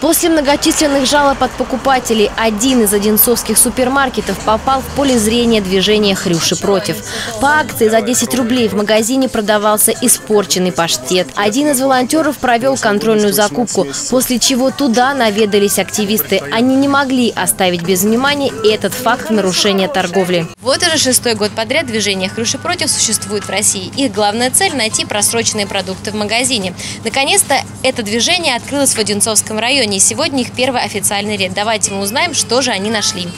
После многочисленных жалоб от покупателей один из одинцовских супермаркетов попал в поле зрения движения «Хрюши против». По акции за 10 рублей в магазине продавался испорченный паштет. Один из волонтеров провел контрольную закупку, после чего туда наведались активисты. Они не могли оставить без внимания этот факт нарушения торговли. Вот уже шестой год подряд движение «Хрюши против» существует в России. Их главная цель – найти просроченные продукты в магазине. Наконец-то это движение открылось в Одинцовском районе, и сегодня их первый официальный рейд. Давайте мы узнаем, что же они нашли.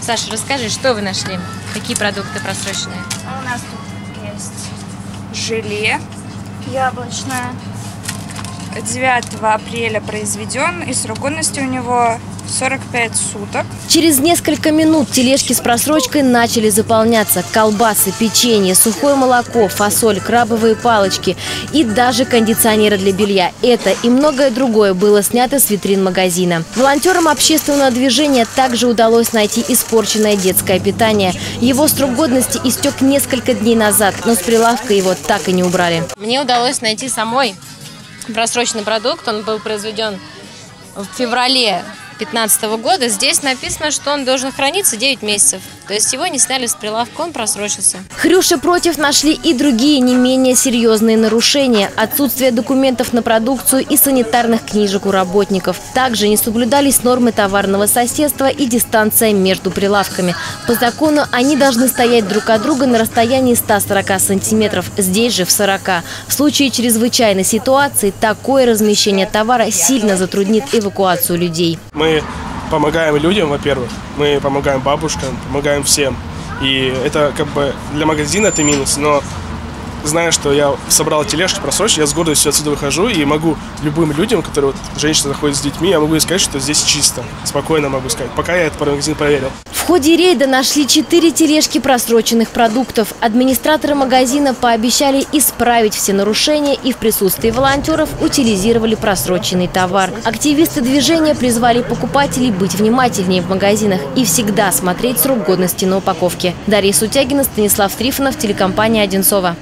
Саша, расскажи, что вы нашли? Какие продукты просроченные? А У нас тут есть желе яблочное. 9 апреля произведен, и срок годности у него 45 суток. Через несколько минут тележки с просрочкой начали заполняться. Колбасы, печенье, сухое молоко, фасоль, крабовые палочки и даже кондиционеры для белья. Это и многое другое было снято с витрин магазина. Волонтерам общественного движения также удалось найти испорченное детское питание. Его срок годности истек несколько дней назад, но с прилавка его так и не убрали. Мне удалось найти самой просроченный продукт. Он был произведен в феврале 2015 года. Здесь написано, что он должен храниться 9 месяцев. То есть его не сняли с прилавка, он просрочился. Хрюши против нашли и другие не менее серьезные нарушения. Отсутствие документов на продукцию и санитарных книжек у работников. Также не соблюдались нормы товарного соседства и дистанция между прилавками. По закону они должны стоять друг от друга на расстоянии 140 сантиметров. Здесь же в 40. В случае чрезвычайной ситуации такое размещение товара сильно затруднит эвакуацию людей. Мы помогаем людям, во-первых, мы помогаем бабушкам, помогаем всем. И это как бы для магазина это минус, но зная, что я собрал тележки просрочки, я с гордостью отсюда выхожу и могу любым людям, которые вот женщина заходит с детьми, я могу сказать, что здесь чисто. Спокойно могу сказать, пока я этот магазин проверил. В ходе рейда нашли четыре тележки просроченных продуктов. Администраторы магазина пообещали исправить все нарушения и в присутствии волонтеров утилизировали просроченный товар. Активисты движения призвали покупателей быть внимательнее в магазинах и всегда смотреть срок годности на упаковке. Дарья Сутягина, Станислав Трифонов, телекомпания «Одинцова».